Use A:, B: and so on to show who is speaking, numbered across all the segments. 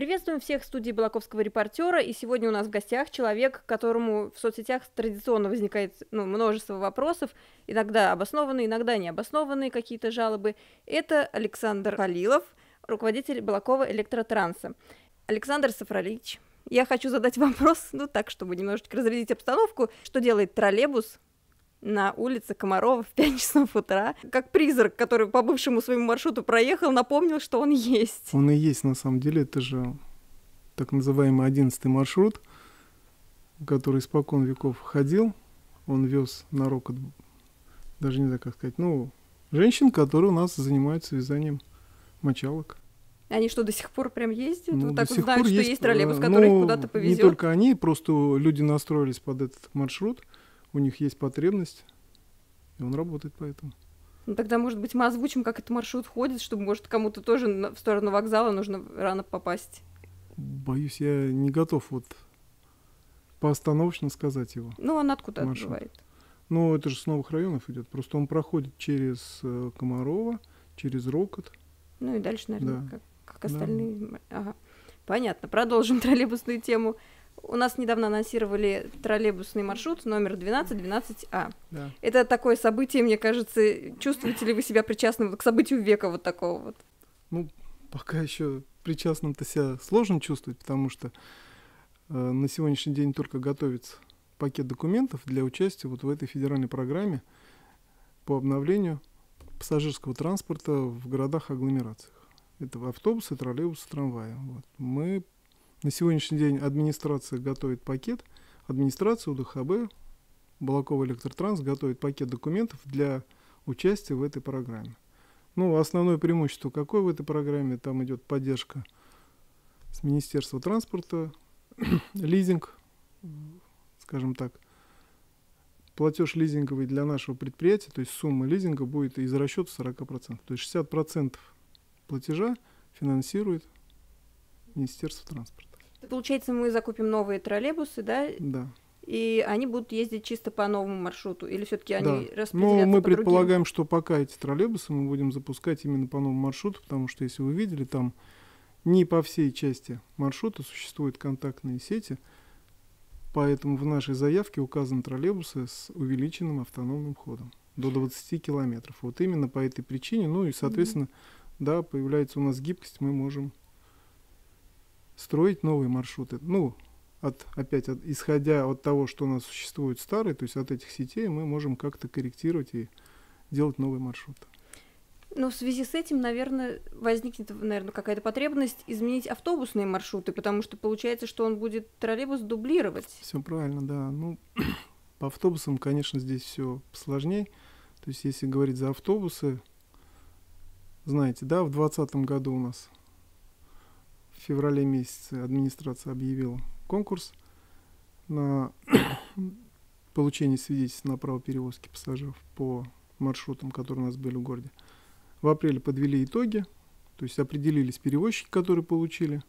A: Приветствуем всех в студии Балаковского репортера, и сегодня у нас в гостях человек, которому в соцсетях традиционно возникает ну, множество вопросов, иногда обоснованные, иногда необоснованные какие-то жалобы. Это Александр Халилов, руководитель Балакова электротранса. Александр Сафролич, я хочу задать вопрос, ну так, чтобы немножечко разрядить обстановку. Что делает троллейбус на улице Комарова в 5 часов утра, как призрак, который по бывшему своему маршруту проехал, напомнил, что он есть.
B: Он и есть, на самом деле, это же так называемый одиннадцатый маршрут, который испокон веков ходил, он вез на рокот, даже не знаю, как сказать, ну, женщин, которые у нас занимаются вязанием мочалок.
A: Они что, до сих пор прям ездят?
B: Ну,
A: вот так вот
B: сих
A: знают,
B: пор
A: что
B: есть,
A: есть троллейбус,
B: э,
A: который
B: ну,
A: куда-то повезет?
B: Не только они, просто люди настроились под этот маршрут, у них есть потребность, и он работает поэтому.
A: Ну, тогда, может быть, мы озвучим, как этот маршрут ходит, чтобы, может, кому-то тоже в сторону вокзала нужно рано попасть.
B: Боюсь, я не готов вот поостановочно сказать его.
A: Ну, он откуда
B: Маршрут.
A: отбывает?
B: Ну, это же с новых районов идет. Просто он проходит через э, Комарова, через Рокот.
A: Ну и дальше, наверное,
B: Да.
A: как, как
B: Да.
A: остальные. Ага. Понятно. Продолжим троллейбусную тему. У нас недавно анонсировали троллейбусный маршрут номер 1212А.
B: Да.
A: Это такое событие, мне кажется, чувствуете ли вы себя причастным к событию века вот такого вот?
B: Пока еще причастным-то себя сложно чувствовать, потому что э, на сегодняшний день только готовится пакет документов для участия вот в этой федеральной программе по обновлению пассажирского транспорта в городах-агломерациях. Это автобусы, троллейбусы, трамваи. Вот. Мы на сегодняшний день администрация готовит пакет, администрация УДХБ, Балакова Электротранс готовит пакет документов для участия в этой программе. Ну, основное преимущество какое в этой программе? Там идет поддержка с Министерства транспорта, лизинг, скажем так, платеж лизинговый для нашего предприятия, то есть сумма лизинга будет из расчета 40%. То есть 60% платежа финансирует Министерство транспорта.
A: Получается, мы закупим новые троллейбусы, да,
B: Да.
A: и они будут ездить чисто по новому маршруту, или все-таки они
B: Да.
A: распределятся
B: Но мы
A: по другим?
B: предполагаем, что пока эти троллейбусы мы будем запускать именно по новому маршруту, потому что, если вы видели, там не по всей части маршрута существуют контактные сети, поэтому в нашей заявке указаны троллейбусы с увеличенным автономным ходом до 20 километров. Вот именно по этой причине, ну и, соответственно, да, появляется у нас гибкость, мы можем строить новые маршруты. Ну, от, опять, от- исходя от того, что у нас существует старые, то есть от этих сетей, мы можем как-то корректировать и делать новый маршрут.
A: Ну, в связи с этим, наверное, возникнет, наверное, какая-то потребность изменить автобусные маршруты, потому что получается, что он будет троллейбус дублировать.
B: Все правильно, да. Ну, по автобусам, конечно, здесь все сложнее. То есть, если говорить за автобусы, знаете, да, в 2020 году у нас в феврале месяце администрация объявила конкурс на получение свидетельств на право перевозки пассажиров по маршрутам, которые у нас были в городе. В апреле подвели итоги, то есть определились перевозчики, которые получили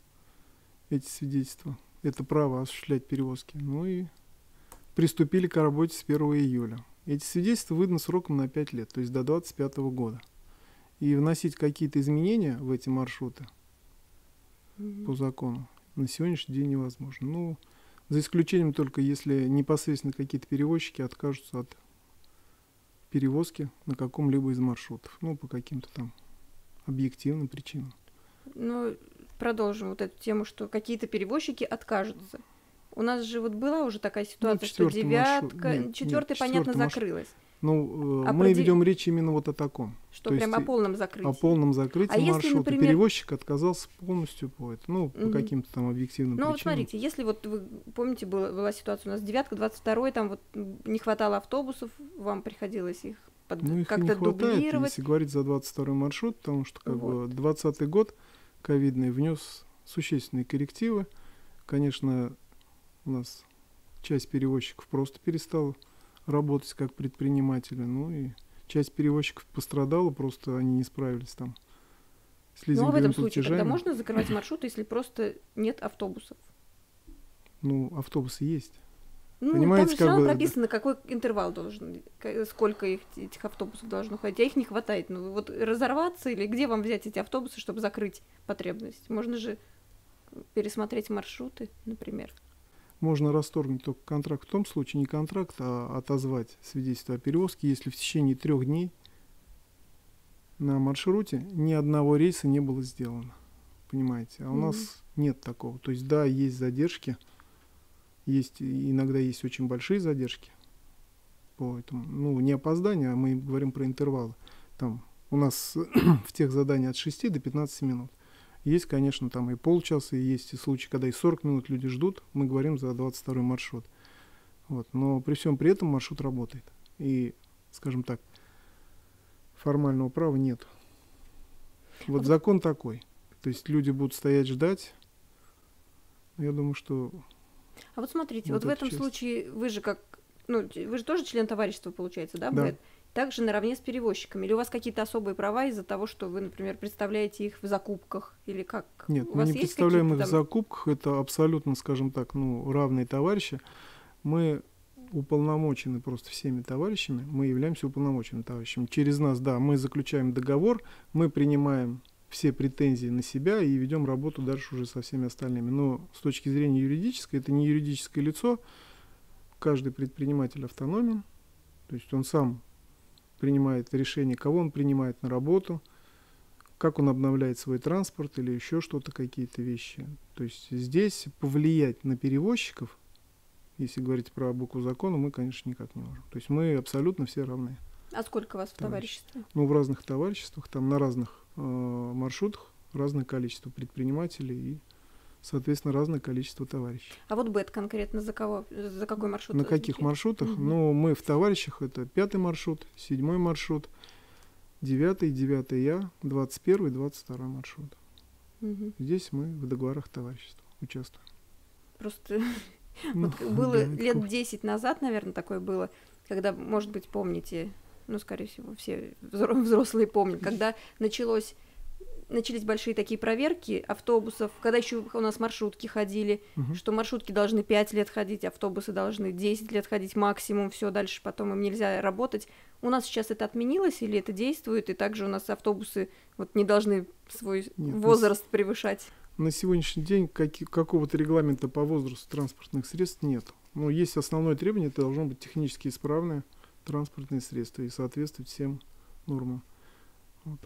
B: эти свидетельства. Это право осуществлять перевозки. Ну и приступили к работе с 1 июля. Эти свидетельства выданы сроком на 5 лет, то есть до 2025 года. И вносить какие-то изменения в эти маршруты по закону на сегодняшний день невозможно. Ну, за исключением только если непосредственно какие-то перевозчики откажутся от перевозки на каком-либо из маршрутов. Ну, по каким-то там объективным причинам.
A: Ну, продолжим вот эту тему, что какие-то перевозчики откажутся. У нас же вот была уже такая ситуация, что
B: Ну, маршрут.
A: девятка,
B: нет,
A: четвертый, понятно,
B: маршрут.
A: закрылась.
B: Ну, э,
A: А
B: мы
A: проди-
B: ведем речь именно вот о таком.
A: Что
B: То
A: прям
B: есть
A: о полном закрытии.
B: о полном закрытии
A: А если,
B: маршрута.
A: например-
B: Перевозчик отказался полностью по это, ну, по
A: Мгм.
B: каким-то там объективным
A: Ну вот
B: причинам.
A: смотрите, если вот вы помните, была, была ситуация у нас девятка, 22 там вот не хватало автобусов, вам приходилось их под-
B: Ну, их
A: как-то
B: не хватает,
A: дублировать.
B: если говорить за 22 маршрут, потому что как бы
A: Вот.
B: 20 год ковидный внес существенные коррективы. Конечно, у нас часть перевозчиков просто перестала работать как предприниматели, ну и часть перевозчиков пострадала, просто они не справились там с
A: Ну а в этом случае тогда можно закрывать маршрут, если просто нет автобусов?
B: Ну, автобусы есть.
A: Ну,
B: Понимаете,
A: там же
B: как
A: равно
B: бы-
A: прописано, какой интервал должен, сколько их, этих автобусов должно ходить, а их не хватает. Ну, вот разорваться или где вам взять эти автобусы, чтобы закрыть потребность? Можно же пересмотреть маршруты, например?
B: Можно расторгнуть только контракт в том случае, не контракт, а отозвать свидетельство о перевозке, если в течение трех дней на маршруте ни одного рейса не было сделано. Понимаете? А у mm-hmm. нас нет такого. То есть, да, есть задержки, есть иногда есть очень большие задержки по этому. Ну, не опоздание, а мы говорим про интервалы. Там у нас в тех заданиях от 6 до 15 минут. Есть, конечно, там и полчаса, и есть и случаи, когда и 40 минут люди ждут. Мы говорим за 22 маршрут. Вот. Но при всем при этом маршрут работает. И, скажем так, формального права нет. Вот закон такой. То есть люди будут стоять ждать. Я думаю, что...
A: А вот смотрите, вот, вот в этом часть. случае вы же как... Ну, вы же тоже член товарищества, получается, да,
B: да.
A: Также наравне с перевозчиками? Или у вас какие-то особые права из-за того, что вы, например, представляете их в закупках? Или как?
B: Нет,
A: у
B: мы не представляем их там... в закупках. Это абсолютно, скажем так, ну, равные товарищи. Мы уполномочены просто всеми товарищами. Мы являемся уполномоченными товарищами. Через нас, да, мы заключаем договор, мы принимаем все претензии на себя и ведем работу дальше уже со всеми остальными. Но с точки зрения юридической, это не юридическое лицо. Каждый предприниматель автономен. То есть он сам принимает решение, кого он принимает на работу, как он обновляет свой транспорт или еще что-то, какие-то вещи. То есть здесь повлиять на перевозчиков, если говорить про букву закона, мы, конечно, никак не можем. То есть мы абсолютно все равны.
A: А сколько вас в товариществе?
B: Ну, в разных товариществах, там на разных э, маршрутах разное количество предпринимателей и соответственно, разное количество товарищей.
A: А вот БЭТ конкретно за кого, за какой маршрут?
B: На каких маршрутах? Угу. Ну, мы в товарищах, это пятый маршрут, седьмой маршрут, девятый, девятый я, двадцать первый, двадцать второй маршрут. Угу. Здесь мы в договорах товарищества участвуем.
A: Просто ну, вот было лет десять назад, наверное, такое было, когда, может быть, помните, ну, скорее всего, все взрослые помнят, когда началось начались большие такие проверки автобусов, когда еще у нас маршрутки ходили, угу. что маршрутки должны 5 лет ходить, автобусы должны 10 лет ходить максимум, все дальше потом им нельзя работать. У нас сейчас это отменилось или это действует, и также у нас автобусы вот не должны свой Нет, возраст на, превышать?
B: На сегодняшний день каки, какого-то регламента по возрасту транспортных средств нет. Но есть основное требование, это должно быть технически исправное транспортные средства и соответствовать всем нормам. Вот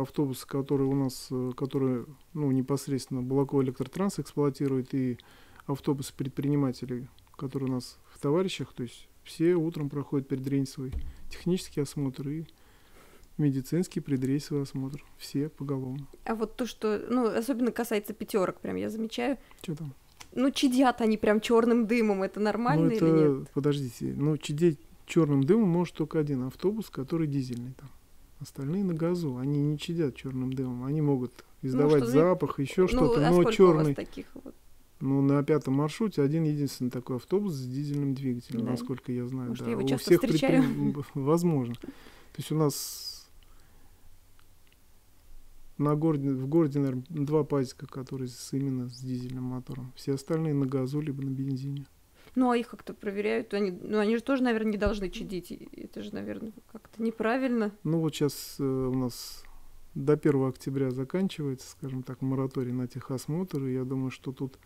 B: автобусы, которые у нас, э, которые ну, непосредственно Балако Электротранс эксплуатирует, и автобусы предпринимателей, которые у нас в товарищах, то есть все утром проходят предрейсовый технический осмотр и медицинский предрейсовый осмотр. Все поголовно.
A: А вот то, что, ну, особенно касается пятерок, прям я замечаю.
B: Что там?
A: Ну, чадят они прям черным дымом, это нормально ну, это, или нет?
B: Подождите, ну, чадеть черным дымом может только один автобус, который дизельный там. Остальные на газу, они не чадят черным дымом, они могут ну, издавать ну, запах, еще ну, что-то, а но черный.
A: таких вот?
B: Ну, на пятом маршруте один единственный такой автобус с дизельным двигателем, да. насколько я знаю.
A: Может,
B: да.
A: я его у часто всех встречаю? Предпри...
B: Возможно. То есть у нас на городе, в городе, наверное, два пазика, которые с, именно с дизельным мотором. Все остальные на газу либо на бензине.
A: Ну, а их как-то проверяют. Они, ну, они же тоже, наверное, не должны чадить. Это же, наверное, как-то неправильно.
B: Ну, вот сейчас э, у нас до 1 октября заканчивается, скажем так, мораторий на техосмотр. И я думаю, что тут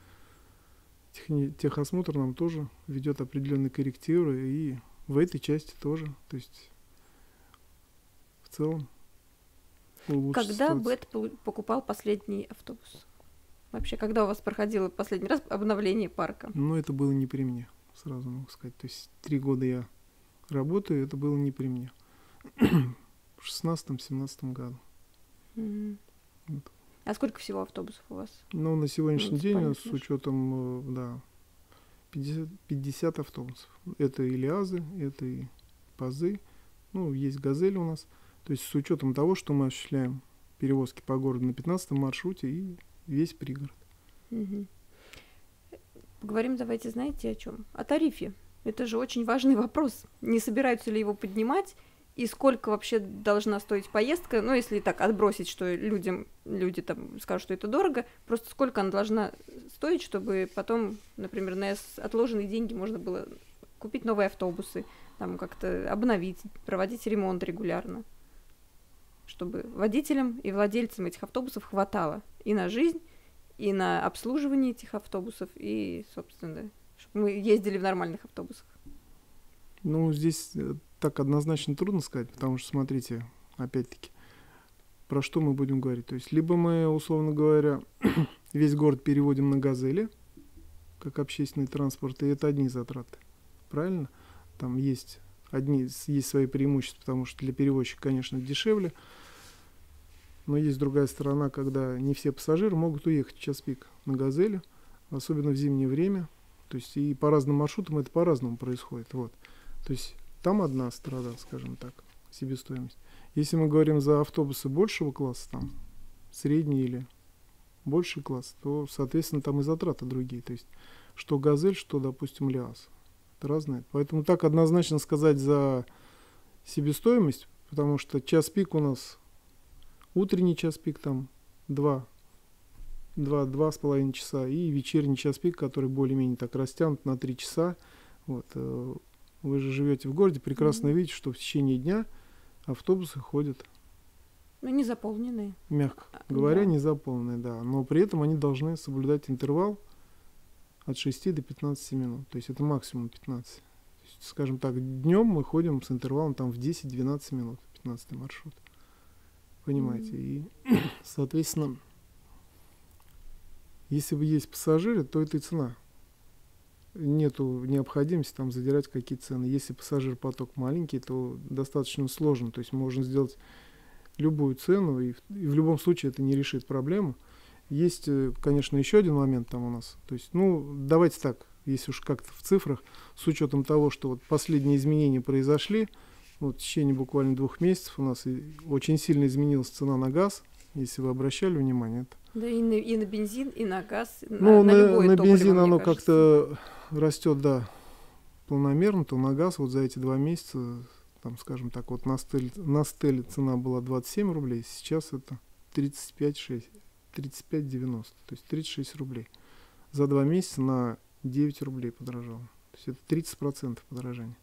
B: техни- техосмотр нам тоже ведет определенные коррективы. И в этой части тоже. То есть в целом
A: Когда БЭТ покупал последний автобус? Вообще, когда у вас проходило последний раз обновление парка?
B: Ну, это было не при мне, сразу могу сказать. То есть три года я работаю, это было не при мне. В шестнадцатом-семнадцатом году.
A: Mm. Вот. А сколько всего автобусов у вас?
B: Ну, на сегодняшний день, с учетом, э, да, 50, 50 автобусов. Это и Лиазы, это и Пазы. Ну, есть Газель у нас. То есть с учетом того, что мы осуществляем перевозки по городу на 15 маршруте и весь пригород.
A: Угу. Поговорим, давайте, знаете, о чем? О тарифе. Это же очень важный вопрос. Не собираются ли его поднимать? И сколько вообще должна стоить поездка? Ну, если так отбросить, что людям, люди там скажут, что это дорого, просто сколько она должна стоить, чтобы потом, например, на отложенные деньги можно было купить новые автобусы, там как-то обновить, проводить ремонт регулярно, чтобы водителям и владельцам этих автобусов хватало и на жизнь, и на обслуживание этих автобусов, и, собственно, чтобы мы ездили в нормальных автобусах?
B: Ну, здесь э, так однозначно трудно сказать, потому что, смотрите, опять-таки, про что мы будем говорить? То есть, либо мы, условно говоря, весь город переводим на газели, как общественный транспорт, и это одни затраты. Правильно? Там есть одни, есть свои преимущества, потому что для перевозчика, конечно, дешевле, но есть другая сторона, когда не все пассажиры могут уехать в час пик на «Газели», особенно в зимнее время. То есть и по разным маршрутам это по-разному происходит. Вот. То есть там одна сторона, скажем так, себестоимость. Если мы говорим за автобусы большего класса, там, средний или больший класс, то, соответственно, там и затраты другие. То есть что «Газель», что, допустим, «Лиас». Разные. Поэтому так однозначно сказать за себестоимость, потому что час пик у нас утренний час пик там два, два, два с половиной часа и вечерний час пик, который более-менее так растянут на три часа. Вот. Э, вы же живете в городе, прекрасно mm-hmm. видите, что в течение дня автобусы ходят.
A: Ну, не заполненные.
B: Мягко а, говоря, да. не заполненные, да. Но при этом они должны соблюдать интервал от 6 до 15 минут. То есть это максимум 15. То есть, скажем так, днем мы ходим с интервалом там в 10-12 минут, 15 маршрут. Понимаете? И, соответственно, если бы есть пассажиры, то это и цена. Нету необходимости там задирать какие цены. Если пассажир поток маленький, то достаточно сложно. То есть можно сделать любую цену, и и в любом случае это не решит проблему. Есть, э, конечно, еще один момент там у нас. То есть, ну, давайте так, если уж как-то в цифрах, с учетом того, что вот последние изменения произошли, вот в течение буквально двух месяцев у нас очень сильно изменилась цена на газ, если вы обращали внимание. Это...
A: Да и на, и на бензин, и на газ.
B: Ну, на, на, на бензин топливо, оно как-то растет, да, планомерно, то на газ вот за эти два месяца, там, скажем так, вот на стеле, на стеле цена была 27 рублей, сейчас это 35,6, 35,90, то есть 36 рублей. За два месяца на 9 рублей подорожало. То есть это 30% подорожания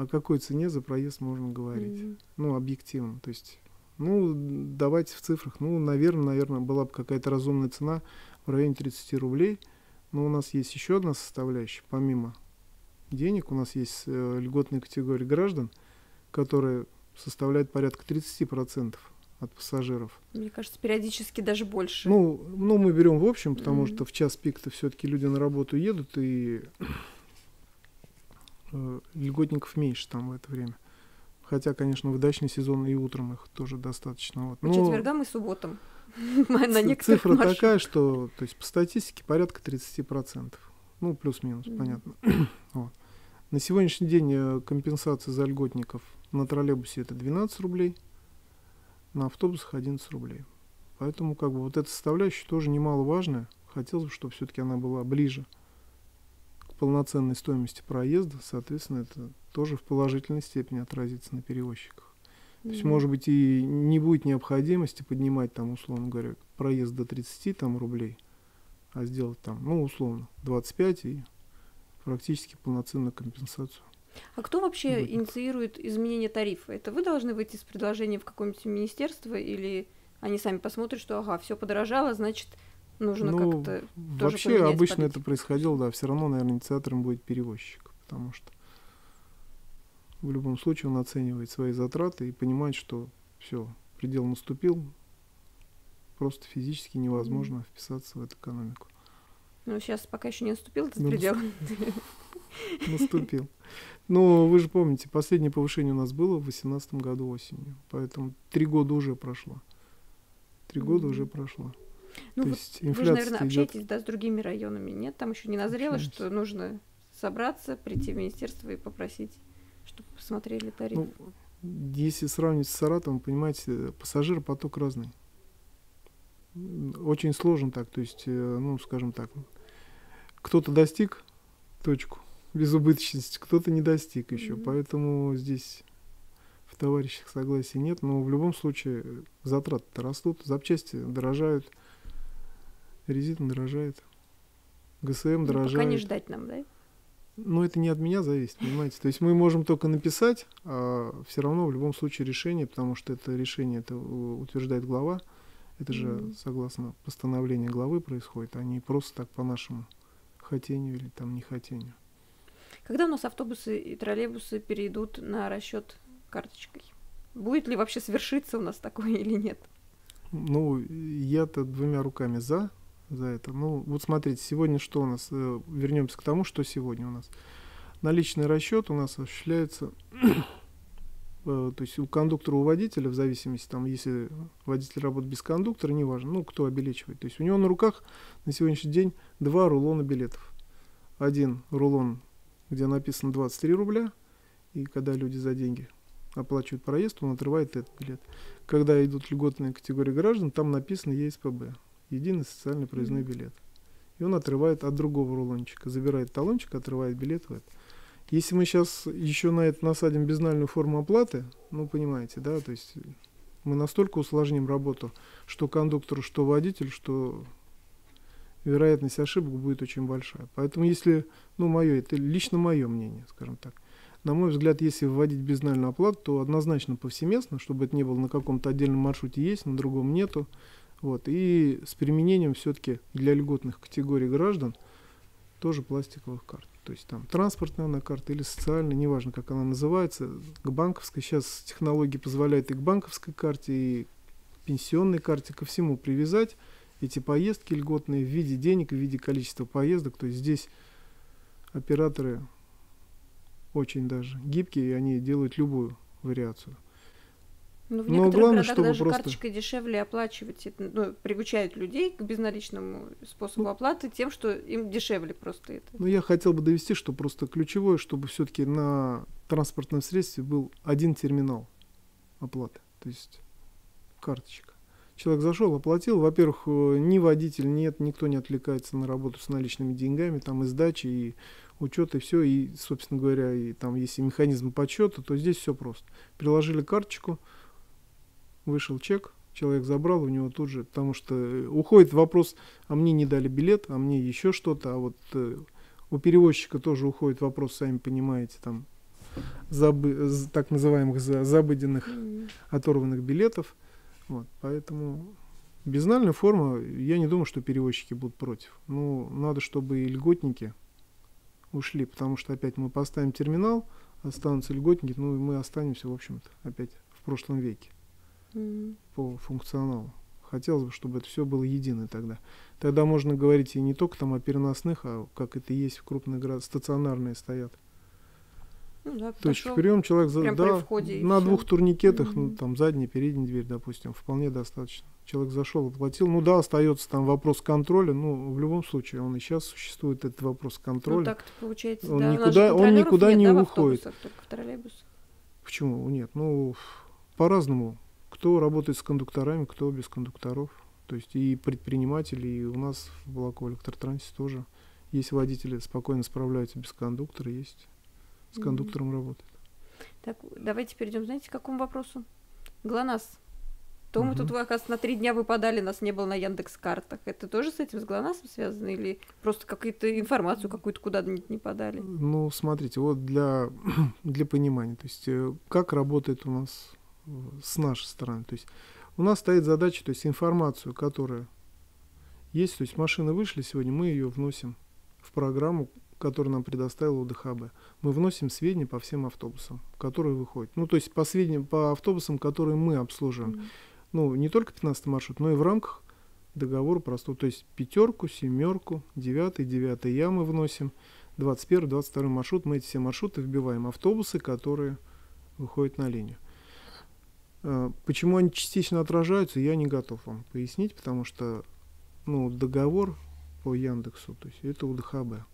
B: о какой цене за проезд можно говорить? Mm-hmm. Ну, объективно. То есть, ну, давайте в цифрах. Ну, наверное, наверное, была бы какая-то разумная цена в районе 30 рублей. Но у нас есть еще одна составляющая, помимо денег, у нас есть э, льготная категория граждан, которая составляет порядка 30% от пассажиров.
A: Мне кажется, периодически даже больше.
B: Ну, ну мы берем в общем, потому mm-hmm. что в час пик-то все-таки люди на работу едут, и э, льготников меньше там в это время. Хотя, конечно, в дачный сезон и утром их тоже достаточно. Вот.
A: По Но четвергам и субботам.
B: На цифра такая, что то есть, по статистике порядка 30%. Ну, плюс-минус, mm-hmm. понятно. вот. На сегодняшний день э, компенсация за льготников на троллейбусе это 12 рублей, на автобусах 11 рублей. Поэтому как бы вот эта составляющая тоже немаловажная. Хотелось бы, чтобы все-таки она была ближе полноценной стоимости проезда, соответственно, это тоже в положительной степени отразится на перевозчиках. Mm-hmm. То есть, может быть, и не будет необходимости поднимать там, условно говоря, проезд до 30 там, рублей, а сделать там, ну, условно, 25 и практически полноценную компенсацию.
A: А кто вообще будет. инициирует изменение тарифа? Это вы должны выйти с предложением в какое-нибудь министерство или они сами посмотрят, что ага, все подорожало, значит, нужно ну, как-то
B: Вообще обычно политику. это происходило, да, все равно, наверное, инициатором будет перевозчик, потому что в любом случае он оценивает свои затраты и понимает, что все, предел наступил, просто физически невозможно mm. вписаться в эту экономику.
A: Ну, сейчас пока еще не наступил этот ну, предел.
B: Наступил. Но вы же помните, последнее повышение у нас было в 2018 году осенью, поэтому три года уже прошло. Три года уже прошло.
A: Ну, То есть вы же, наверное, общаетесь да, с другими районами, нет? Там еще не назрело, Общаемся. что нужно собраться, прийти в министерство и попросить, чтобы посмотрели тариф. Ну,
B: если сравнить с Саратовом, понимаете, пассажиропоток разный. Очень сложно так, то есть, э, ну, скажем так, кто-то достиг точку безубыточности, кто-то не достиг еще, mm-hmm. поэтому здесь в товарищах согласия нет, но в любом случае затраты растут, запчасти дорожают, Резина дорожает. ГСМ ну, дорожает. Пока
A: не ждать нам, да?
B: Ну, это не от меня зависит, понимаете? То есть мы можем только написать, а все равно в любом случае решение, потому что это решение это утверждает глава, Это же mm-hmm. согласно постановлению главы происходит, а не просто так по нашему хотению или там нехотению.
A: Когда у нас автобусы и троллейбусы перейдут на расчет карточкой? Будет ли вообще свершиться у нас такое или нет?
B: Ну, я-то двумя руками за, за это. Ну, вот смотрите, сегодня что у нас? Э, вернемся к тому, что сегодня у нас. Наличный расчет у нас осуществляется, э, то есть у кондуктора, у водителя, в зависимости, там, если водитель работает без кондуктора, неважно, ну, кто обелечивает. То есть у него на руках на сегодняшний день два рулона билетов. Один рулон, где написано 23 рубля, и когда люди за деньги оплачивают проезд, он отрывает этот билет. Когда идут льготные категории граждан, там написано ЕСПБ, единый социальный проездной билет. И он отрывает от другого рулончика, забирает талончик, отрывает билет в это. Если мы сейчас еще на это насадим безнальную форму оплаты, ну, понимаете, да, то есть мы настолько усложним работу, что кондуктору, что водителю, что вероятность ошибок будет очень большая. Поэтому если, ну, мое, это лично мое мнение, скажем так, на мой взгляд, если вводить безнальную оплату, то однозначно повсеместно, чтобы это не было на каком-то отдельном маршруте есть, на другом нету. Вот. И с применением все-таки для льготных категорий граждан тоже пластиковых карт. То есть там транспортная она карта или социальная, неважно, как она называется, к банковской. Сейчас технологии позволяют и к банковской карте, и к пенсионной карте, ко всему привязать эти поездки льготные в виде денег, в виде количества поездок. То есть здесь операторы очень даже гибкие, и они делают любую вариацию.
A: Ну, в Но некоторых главное, городах даже просто... карточкой дешевле оплачивать, ну, приучают людей к безналичному способу ну, оплаты тем, что им дешевле просто это.
B: Ну, я хотел бы довести, что просто ключевое, чтобы все-таки на транспортном средстве был один терминал оплаты, то есть карточка. Человек зашел, оплатил. Во-первых, э, ни водитель, нет, никто не отвлекается на работу с наличными деньгами, там и сдачи, и учет, и все. И, собственно говоря, и там, если механизм подсчета, то здесь все просто. Приложили карточку, вышел чек, человек забрал, у него тут же, потому что э, уходит вопрос, а мне не дали билет, а мне еще что-то, а вот э, у перевозчика тоже уходит вопрос, сами понимаете, там забы, так называемых забыденных оторванных билетов. Вот, поэтому безнальная форма, я не думаю, что перевозчики будут против. Ну, надо, чтобы и льготники ушли, потому что опять мы поставим терминал, останутся льготники, ну и мы останемся, в общем-то, опять в прошлом веке mm. по функционалу. Хотелось бы, чтобы это все было едино тогда. Тогда можно говорить и не только там о переносных, а как это есть в крупных городах, стационарные стоят. Ну, да, Точки прием, человек за, да, на двух турникетах, mm-hmm. ну, там задняя, передняя дверь, допустим, вполне достаточно. Человек зашел, оплатил. Ну да, остается там вопрос контроля. Ну, в любом случае, он и сейчас существует, этот вопрос контроля. Ну,
A: так получается,
B: он
A: да.
B: никуда, он никуда
A: нет,
B: не
A: да,
B: уходит.
A: только в троллейбусах.
B: Почему? Нет, ну, по-разному. Кто работает с кондукторами, кто без кондукторов. То есть и предприниматели, и у нас в Балаково электротрансе тоже есть водители, спокойно справляются без кондуктора, есть с кондуктором mm-hmm. работает.
A: Так, давайте перейдем, знаете, к какому вопросу? ГЛОНАСС то мы тут, оказывается, на три дня выпадали, нас не было на Яндекс картах. Это тоже с этим, с ГЛОНАССом связано? Или просто какую-то информацию какую-то куда-то не подали?
B: Ну, смотрите, вот для, для понимания, то есть э, как работает у нас э, с нашей стороны. То есть у нас стоит задача, то есть информацию, которая есть, то есть машины вышли сегодня, мы ее вносим в программу, которую нам предоставила УДХБ. Мы вносим сведения по всем автобусам, которые выходят. Ну, то есть по сведениям по автобусам, которые мы обслуживаем. Mm-hmm ну, не только 15 маршрут, но и в рамках договора простого. То есть пятерку, семерку, девятый, девятый я мы вносим, 21, 22 маршрут, мы эти все маршруты вбиваем. Автобусы, которые выходят на линию. А, почему они частично отражаются, я не готов вам пояснить, потому что ну, договор по Яндексу, то есть это УДХБ.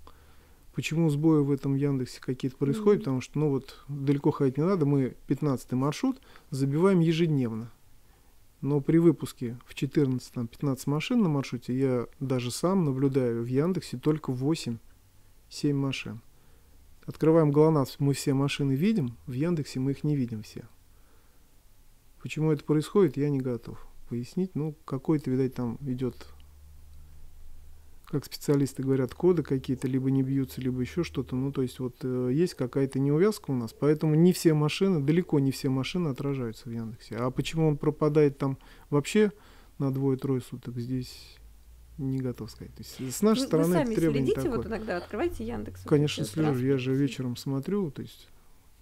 B: Почему сбои в этом Яндексе какие-то происходят? Mm-hmm. Потому что, ну вот, далеко ходить не надо, мы 15 маршрут забиваем ежедневно. Но при выпуске в 14-15 машин на маршруте я даже сам наблюдаю в Яндексе только 8-7 машин. Открываем ГЛОНАСС, мы все машины видим, в Яндексе мы их не видим все. Почему это происходит, я не готов пояснить. Ну, какой-то, видать, там идет как специалисты говорят, коды какие-то либо не бьются, либо еще что-то. Ну, то есть вот э, есть какая-то неувязка у нас, поэтому не все машины, далеко не все машины отражаются в Яндексе. А почему он пропадает там вообще, на двое-трое суток. Здесь не готов сказать. То есть с нашей
A: вы,
B: стороны
A: вы сами следите,
B: такое.
A: вот иногда открывайте Яндекс.
B: Конечно,
A: вот,
B: слежу. Я же вечером смотрю, то есть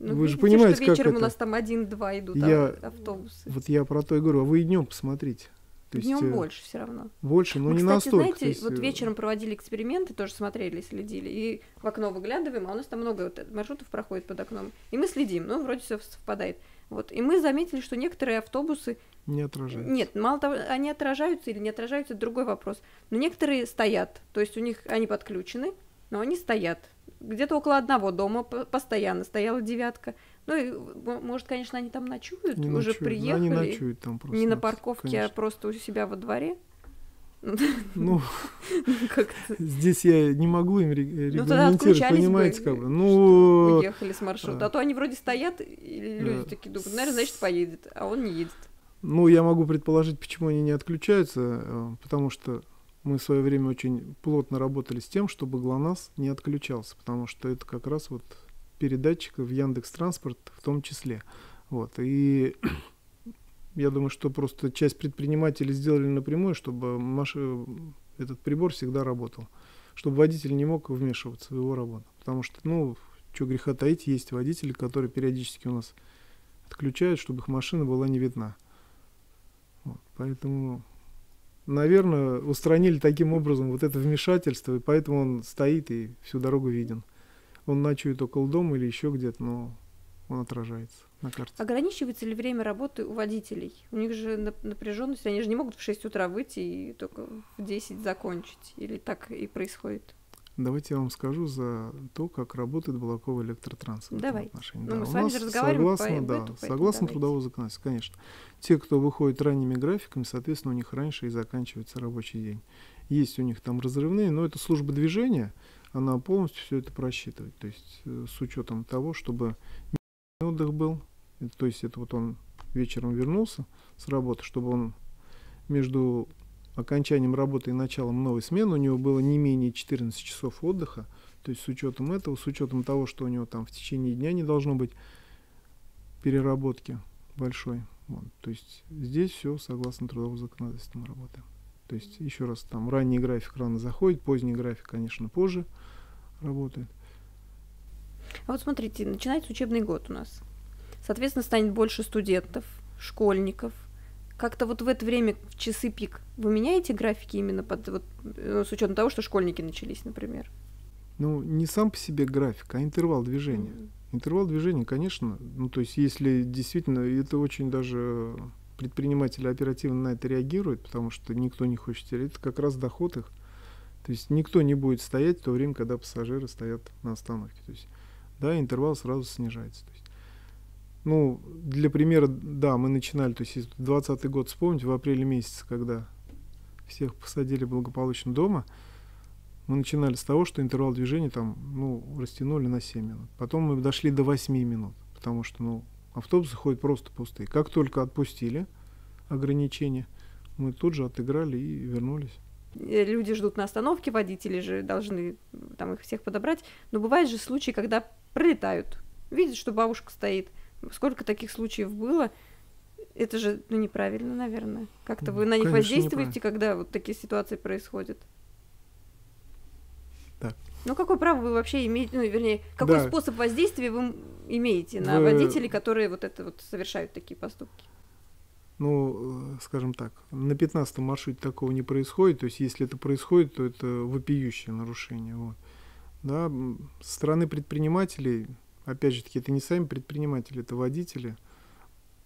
A: Ну,
B: вы же
A: видите,
B: понимаете,
A: что
B: как
A: вечером
B: это?
A: у нас там один-два идут
B: Я-
A: автобусы.
B: вот я про то и говорю, а вы днем посмотрите. То есть,
A: Днем
B: э,
A: больше все равно.
B: Больше, но
A: Мы,
B: не
A: кстати,
B: настолько.
A: знаете,
B: есть,
A: вот
B: э,
A: вечером проводили эксперименты, тоже смотрели, следили, и в окно выглядываем, а у нас там много вот маршрутов проходит под окном, и мы следим, ну, вроде все совпадает. Вот, и мы заметили, что некоторые автобусы,
B: не отражается.
A: нет, мало того, они отражаются или не отражаются, это другой вопрос, но некоторые стоят, то есть у них, они подключены, но они стоят. Где-то около одного дома по- постоянно стояла девятка. Ну и, может, конечно, они там ночуют,
B: Не
A: уже
B: ночуют.
A: приехали.
B: Они ночуют там просто.
A: не на парковке, а
B: конечно.
A: просто у себя во дворе.
B: Ну, здесь я не могу им
A: Ну,
B: регламентировать,
A: отключались
B: понимаете, как бы.
A: что
B: Ну,
A: уехали с маршрута.
B: а.
A: А то они вроде стоят, и люди
B: Да.
A: такие думают, наверное, значит, поедет, а он не едет.
B: Ну, я могу предположить, почему они не отключаются, э, потому что мы в свое время очень плотно работали с тем, чтобы ГЛОНАСС не отключался, потому что это как раз вот передатчик в Яндекс Транспорт в том числе. Вот. И я думаю, что просто часть предпринимателей сделали напрямую, чтобы маши- этот прибор всегда работал, чтобы водитель не мог вмешиваться в его работу. Потому что, ну, что греха таить, есть водители, которые периодически у нас отключают, чтобы их машина была не видна. Вот, поэтому, наверное, устранили таким образом вот это вмешательство, и поэтому он стоит и всю дорогу виден. Он ночует около дома или еще где-то, но он отражается на карте.
A: Ограничивается ли время работы у водителей? У них же нап- напряженность, они же не могут в 6 утра выйти и только в 10 закончить. Или так и происходит?
B: Давайте я вам скажу за то, как работает блоковый электротранс. в этом отношении.
A: Ну,
B: Да,
A: мы с вами же разговариваем
B: согласно,
A: по-
B: да, согласно
A: давайте.
B: трудового законодательства, конечно. Те, кто выходит ранними графиками, соответственно, у них раньше и заканчивается рабочий день. Есть у них там разрывные, но это служба движения, она полностью все это просчитывает. То есть э, с учетом того, чтобы отдых был, то есть это вот он вечером вернулся с работы, чтобы он между окончанием работы и началом новой смены у него было не менее 14 часов отдыха. То есть с учетом этого, с учетом того, что у него там в течение дня не должно быть переработки большой. Вот. То есть здесь все согласно трудовому законодательству мы работаем. То есть еще раз там ранний график рано заходит, поздний график, конечно, позже работает.
A: А вот смотрите, начинается учебный год у нас. Соответственно, станет больше студентов, школьников. Как-то вот в это время, в часы пик, вы меняете графики именно под, вот, э, с учетом того, что школьники начались, например?
B: Ну, не сам по себе график, а интервал движения.
A: Мгм.
B: Интервал движения, конечно, ну то есть если действительно, это очень даже предприниматели оперативно на это реагируют, потому что никто не хочет терять, это как раз доход их. То есть никто не будет стоять в то время, когда пассажиры стоят на остановке. То есть, да, интервал сразу снижается. Ну, для примера, да, мы начинали, то есть, если 20 год вспомнить, в апреле месяце, когда всех посадили благополучно дома, мы начинали с того, что интервал движения там, ну, растянули на 7 минут. Потом мы дошли до 8 минут, потому что, ну, автобусы ходят просто пустые. Как только отпустили ограничения, мы тут же отыграли и вернулись.
A: Э, Люди ждут на остановке, водители же должны там их всех подобрать. Но бывают же случаи, когда пролетают. Видят, что бабушка стоит. Сколько таких случаев было? Это же ну, неправильно, наверное. Как-то вы
B: Ну,
A: на них воздействуете, когда вот такие ситуации происходят.
B: Так.
A: Ну, какое право вы вообще имеете, ну, вернее, какой
B: Да.
A: способ воздействия вы имеете на
B: Вы-
A: водителей, которые вот это вот совершают такие поступки?
B: Ну, э, скажем так, на 15 маршруте такого не происходит. То есть, если это происходит, то это вопиющее нарушение. Вот. Да, со стороны предпринимателей, опять же таки, это не сами предприниматели, это водители,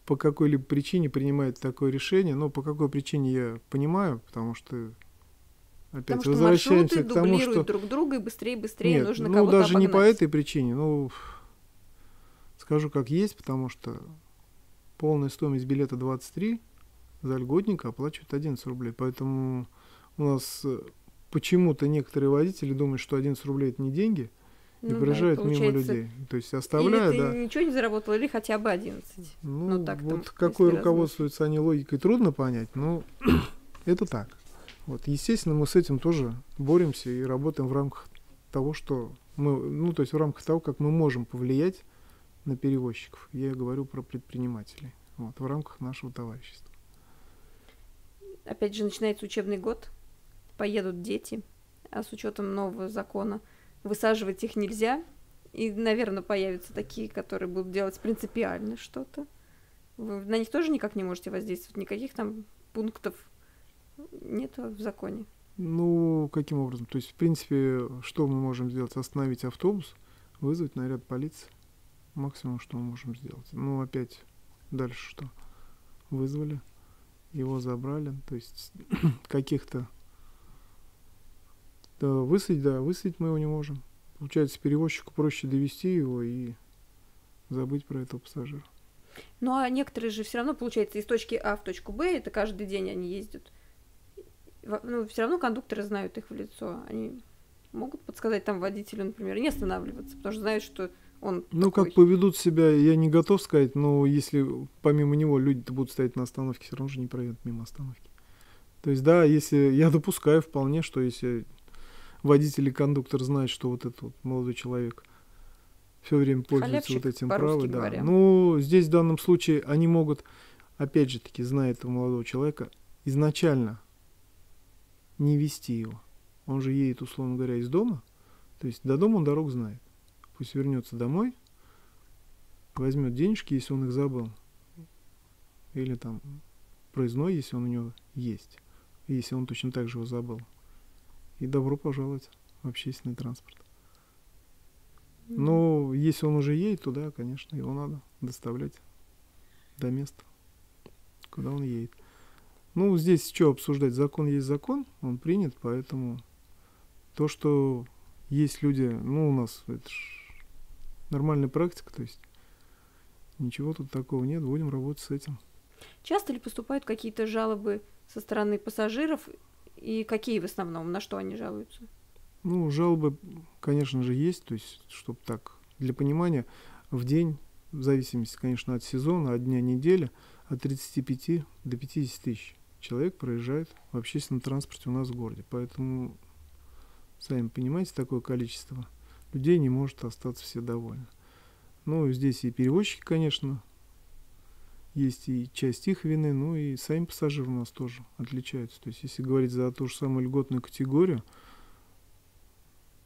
B: по какой-либо причине принимают такое решение. Но по какой причине я понимаю, потому что опять
A: Потому что
B: возвращаемся
A: маршруты
B: к тому,
A: дублируют
B: что
A: друг друга, и быстрее, быстрее
B: Нет,
A: нужно
B: ну
A: кого-то
B: даже не по
A: обогнать.
B: этой причине, ну скажу как есть, потому что полная стоимость билета 23, за льготника оплачивают 11 рублей, поэтому у нас э, почему-то некоторые водители думают, что 11 рублей это не деньги, и
A: Ну да,
B: проезжают мимо
A: получается,
B: людей, то есть оставляя,
A: или ты
B: да.
A: ничего не заработал, или хотя бы 11.
B: Ну,
A: ну, так
B: вот какой руководствуются они логикой, трудно понять, но это так. Вот, естественно, мы с этим тоже боремся и работаем в рамках того, что мы, ну, то есть в рамках того, как мы можем повлиять на перевозчиков. Я говорю про предпринимателей. Вот, в рамках нашего товарищества.
A: опять же, начинается учебный год, поедут дети, а с учетом нового закона высаживать их нельзя, и, наверное, появятся такие, которые будут делать принципиально что-то. Вы на них тоже никак не можете воздействовать, никаких там пунктов нет в законе.
B: Ну, каким образом? То есть, в принципе, что мы можем сделать? Остановить автобус, вызвать наряд полиции. Максимум, что мы можем сделать. Ну, опять, дальше что? Вызвали, его забрали. То есть, каких-то... Да, высадить, да, высадить мы его не можем. Получается, перевозчику проще довести его и забыть про этого пассажира.
A: Ну, а некоторые же все равно, получается, из точки А в точку Б, это каждый день они ездят ну, все равно кондукторы знают их в лицо. Они могут подсказать там водителю, например, не останавливаться, потому что знают, что он
B: Ну,
A: такой.
B: как поведут себя, я не готов сказать, но если помимо него люди будут стоять на остановке, все равно же не проедут мимо остановки. То есть, да, если я допускаю вполне, что если водитель и кондуктор знают, что вот этот вот молодой человек все время пользуется
A: Халявщик,
B: вот этим правом, да.
A: говоря.
B: Ну, здесь в данном случае они могут, опять же таки, зная этого молодого человека, изначально не вести его. Он же едет, условно говоря, из дома. То есть до дома он дорог знает. Пусть вернется домой, возьмет денежки, если он их забыл. Или там проездной, если он у него есть. Если он точно так же его забыл. И добро пожаловать в общественный транспорт. Но если он уже едет туда, конечно, его надо доставлять до места, куда он едет. Ну, здесь что обсуждать? Закон есть закон, он принят, поэтому то, что есть люди, ну, у нас это нормальная практика, то есть ничего тут такого нет, будем работать с этим.
A: Часто ли поступают какие-то жалобы со стороны пассажиров, и какие в основном, на что они жалуются?
B: Ну, жалобы, конечно же, есть, то есть, чтобы так, для понимания, в день, в зависимости, конечно, от сезона, от дня недели, от 35 до 50 тысяч человек проезжает в общественном транспорте у нас в городе. Поэтому, сами понимаете, такое количество людей не может остаться все довольны. Ну, здесь и перевозчики, конечно, есть и часть их вины, ну и сами пассажиры у нас тоже отличаются. То есть, если говорить за ту же самую льготную категорию,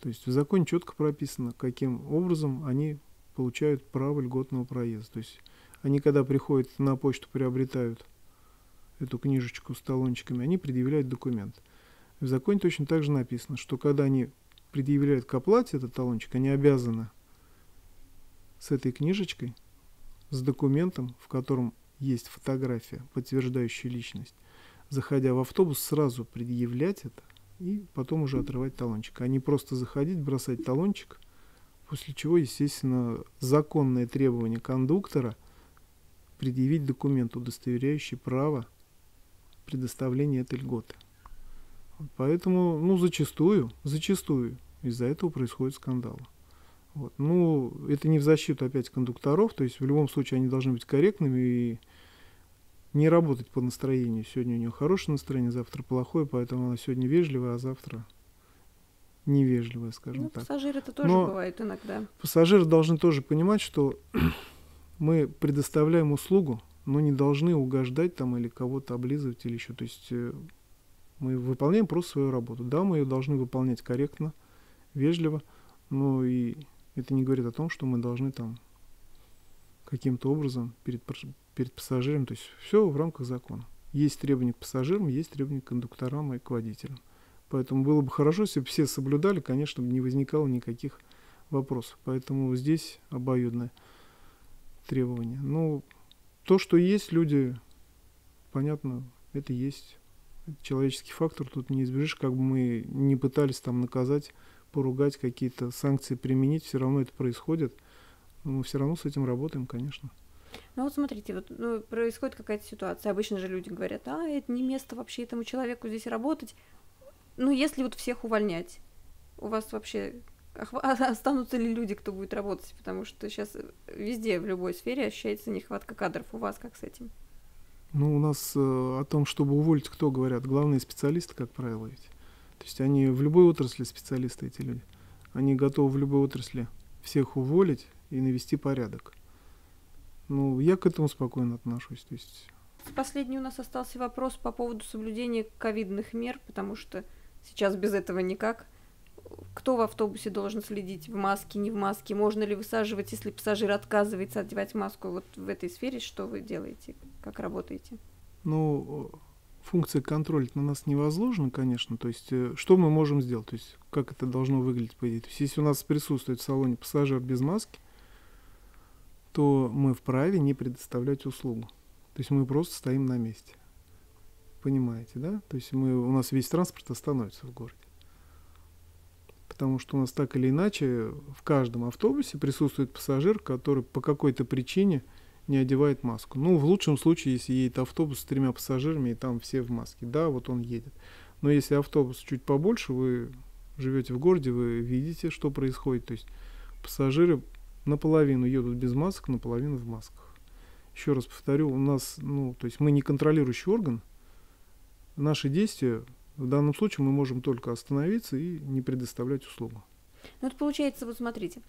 B: то есть в законе четко прописано, каким образом они получают право льготного проезда. То есть они, когда приходят на почту, приобретают эту книжечку с талончиками, они предъявляют документ. В законе точно так же написано, что когда они предъявляют к оплате этот талончик, они обязаны с этой книжечкой, с документом, в котором есть фотография, подтверждающая личность, заходя в автобус, сразу предъявлять это и потом уже отрывать талончик, а не просто заходить, бросать талончик, после чего, естественно, законное требование кондуктора предъявить документ, удостоверяющий право предоставления этой льготы. Поэтому, ну, зачастую, зачастую из-за этого происходит скандал. Вот. Ну, это не в защиту опять кондукторов, то есть в любом случае они должны быть корректными и не работать по настроению. Сегодня у нее хорошее настроение, завтра плохое, поэтому она сегодня вежливая, а завтра невежливая, скажем
A: ну,
B: так.
A: Пассажиры это тоже
B: Но
A: бывает иногда.
B: Пассажиры должны тоже понимать, что мы предоставляем услугу, но не должны угождать там или кого-то облизывать или еще. То есть э, мы выполняем просто свою работу. Да, мы ее должны выполнять корректно, вежливо, но и это не говорит о том, что мы должны там каким-то образом перед, перед пассажиром, то есть все в рамках закона. Есть требования к пассажирам, есть требования к кондукторам и к водителям. Поэтому было бы хорошо, если бы все соблюдали, конечно, не возникало никаких вопросов. Поэтому здесь обоюдное требование. Ну, то, что есть люди, понятно, это есть. Человеческий фактор, тут не избежишь, как бы мы не пытались там наказать, поругать, какие-то санкции применить, все равно это происходит. Но мы все равно с этим работаем, конечно.
A: Ну вот смотрите, вот ну, происходит какая-то ситуация. Обычно же люди говорят, а, это не место вообще этому человеку здесь работать. Ну, если вот всех увольнять, у вас вообще останутся ли люди, кто будет работать, потому что сейчас везде, в любой сфере ощущается нехватка кадров. У вас как с этим?
B: Ну, у нас э, о том, чтобы уволить, кто говорят? Главные специалисты, как правило, ведь. То есть они в любой отрасли специалисты, эти люди. Они готовы в любой отрасли всех уволить и навести порядок. Ну, я к этому спокойно отношусь. То есть
A: последний у нас остался вопрос по поводу соблюдения ковидных мер, потому что сейчас без этого никак. Кто в автобусе должен следить, в маске, не в маске? Можно ли высаживать, если пассажир отказывается одевать маску? Вот в этой сфере что вы делаете? Как работаете?
B: Ну, функция контроля на нас не возложена, конечно. То есть, э, что мы можем сделать? То есть, как это должно выглядеть, по идее? То есть, если у нас присутствует в салоне пассажир без маски, то мы вправе не предоставлять услугу. То есть, мы просто стоим на месте. Понимаете, да? То есть, мы, у нас весь транспорт остановится в городе. Потому что у нас так или иначе в каждом автобусе присутствует пассажир, который по какой-то причине – не одевает маску. Ну, в лучшем случае, если едет автобус с тремя пассажирами, и там все в маске. Да, вот он едет. Но если автобус чуть побольше, вы живете в городе, вы видите, что происходит. То есть пассажиры наполовину едут без масок, наполовину в масках. Еще раз повторю, у нас, ну, то есть мы не контролирующий орган. Наши действия в данном случае мы можем только остановиться и не предоставлять услугу.
A: Ну, это получается, вот смотрите,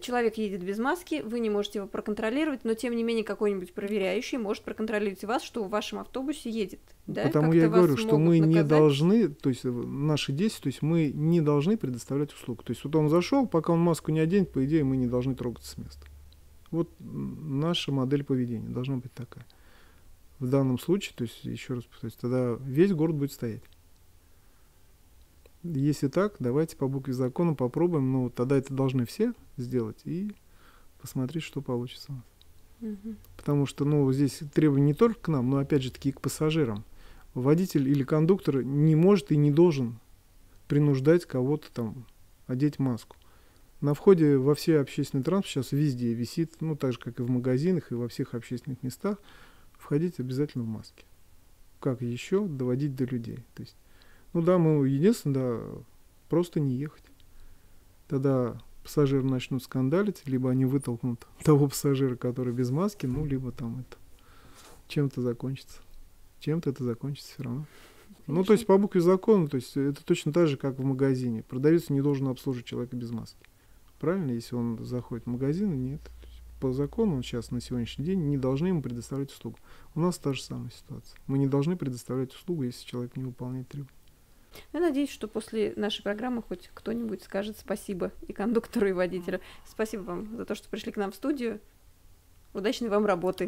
A: человек едет без маски, вы не можете его проконтролировать, но тем не менее какой-нибудь проверяющий может проконтролировать вас, что в вашем автобусе едет. Да?
B: Потому я и говорю, что мы наказать. не должны, то есть э, наши действия, то есть мы не должны предоставлять услугу. То есть вот он зашел, пока он маску не оденет, по идее, мы не должны трогаться с места. Вот наша модель поведения должна быть такая. В данном случае, то есть еще раз повторюсь, тогда весь город будет стоять. Если так, давайте по букве закона попробуем, но тогда это должны все сделать и посмотреть, что получится. Угу. Потому что, ну, здесь требования не только к нам, но опять же таки и к пассажирам. Водитель или кондуктор не может и не должен принуждать кого-то там одеть маску. На входе во все общественные транспорт сейчас везде висит, ну, так же, как и в магазинах, и во всех общественных местах, входить обязательно в маске. Как еще доводить до людей? То есть ну да, мы единственное, да, просто не ехать. Тогда пассажиры начнут скандалить, либо они вытолкнут того пассажира, который без маски, ну, либо там это чем-то закончится. Чем-то это закончится все равно. Конечно. Ну, то есть по букве закона, то есть это точно так же, как в магазине. Продавец не должен обслуживать человека без маски. Правильно, если он заходит в магазин, нет. По закону он сейчас на сегодняшний день не должны ему предоставлять услугу. У нас та же самая ситуация. Мы не должны предоставлять услугу, если человек не выполняет требования.
A: Я надеюсь, что после нашей программы хоть кто-нибудь скажет спасибо и кондуктору, и водителю. Спасибо вам за то, что пришли к нам в студию. Удачной вам работы.